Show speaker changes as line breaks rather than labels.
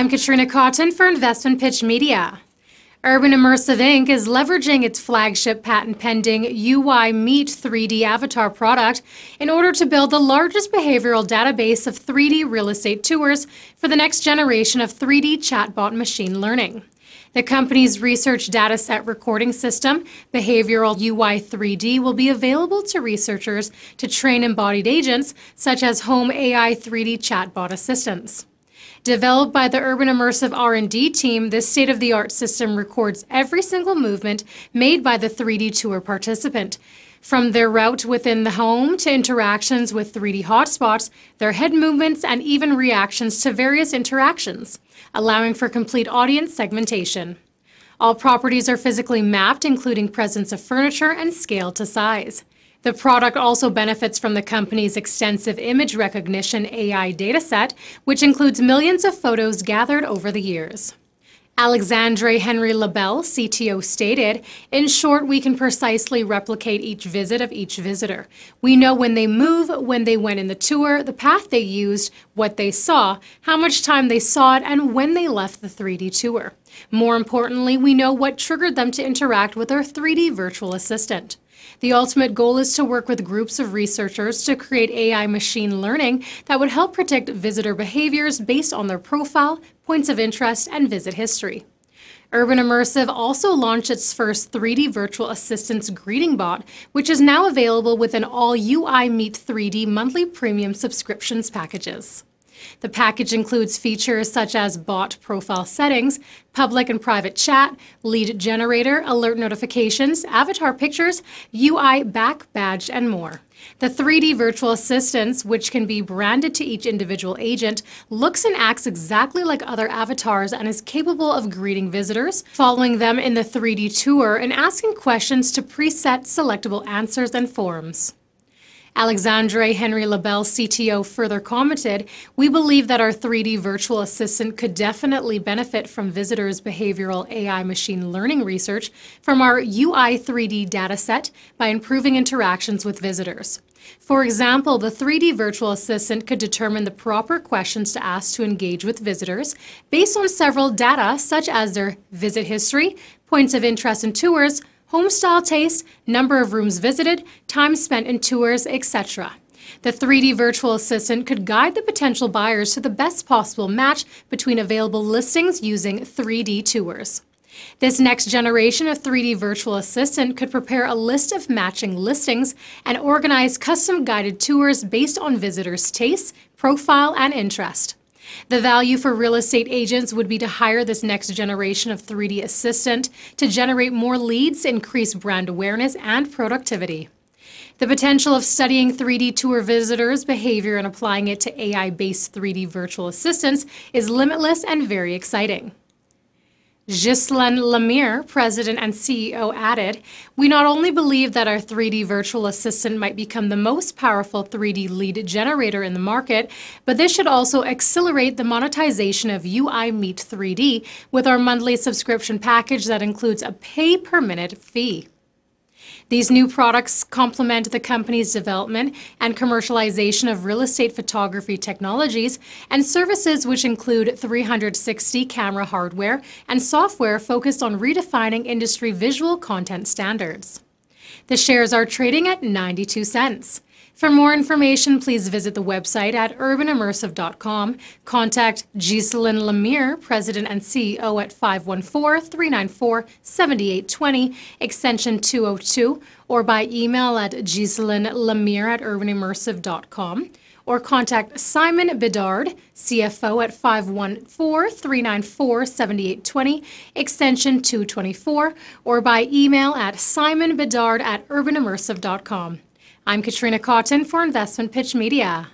I'm Katrina Cotton for InvestmentPitch Media. Urbanimmersive Inc. is leveraging its flagship patent pending UI Meet 3D avatar product in order to build the largest behavioral database of 3D real estate tours for the next generation of 3D chatbot machine learning. The company's research dataset recording system, Behavioral UI 3D, will be available to researchers to train embodied agents such as home AI 3D chatbot assistants. Developed by the Urbanimmersive R&D team, this state-of-the-art system records every single movement made by the 3D tour participant. From their route within the home to interactions with 3D hotspots, their head movements, and even reactions to various interactions, allowing for complete audience segmentation. All properties are physically mapped, including presence of furniture and scale to size. The product also benefits from the company's extensive image recognition AI dataset, which includes millions of photos gathered over the years. Alexandre Henry Labelle, CTO, stated In short, we can precisely replicate each visit of each visitor. We know when they move, when they went in the tour, the path they used, what they saw, how much time they saw it, and when they left the 3D tour. More importantly, we know what triggered them to interact with our 3D virtual assistant. The ultimate goal is to work with groups of researchers to create AI machine learning that would help predict visitor behaviors based on their profile, points of interest, and visit history. Urbanimmersive also launched its first 3D virtual assistants greeting bot, which is now available within all UI Meet 3D monthly premium subscriptions packages. The package includes features such as bot profile settings, public and private chat, lead generator, alert notifications, avatar pictures, UiBackBadge, and more. The 3D virtual assistants, which can be branded to each individual agent, looks and acts exactly like other avatars and is capable of greeting visitors, following them in the 3D tour, and asking questions to preset selectable answers and forms. Alexandre Henry Labelle, CTO, further commented, We believe that our 3D virtual assistant could definitely benefit from visitors' behavioral AI machine learning research from our UI 3D dataset by improving interactions with visitors. For example, the 3D virtual assistant could determine the proper questions to ask to engage with visitors based on several data such as their visit history, points of interest and tours, home style taste, number of rooms visited, time spent in tours, etc. The 3D virtual assistant could guide the potential buyers to the best possible match between available listings using 3D tours. This next generation of 3D virtual assistant could prepare a list of matching listings and organize custom guided tours based on visitors' tastes, profile, and interest. The value for real estate agents would be to hire this next generation of 3D assistant to generate more leads, increase brand awareness, and productivity. The potential of studying 3D tour visitors' behavior and applying it to AI based 3D virtual assistants is limitless and very exciting. Ghislain Lemire, president and CEO, added, We not only believe that our 3D virtual assistant might become the most powerful 3D lead generator in the market, but this should also accelerate the monetization of UI Meet 3D with our monthly subscription package that includes a pay per minute fee. These new products complement the company's development and commercialization of real estate photography technologies and services which include 360 camera hardware and software focused on redefining industry visual content standards. The shares are trading at 92 cents. For more information, please visit the website at urbanimmersive.com. Contact Ghislain Lemire, President and CEO at 514-394-7820, extension 202, or by email at ghislainlemire at urbanimmersive.com or contact Simon Bedard, CFO at 514-394-7820, extension 224, or by email at simonbedard at urbanimmersive.com. I'm Katrina Cotton for InvestmentPitch Media.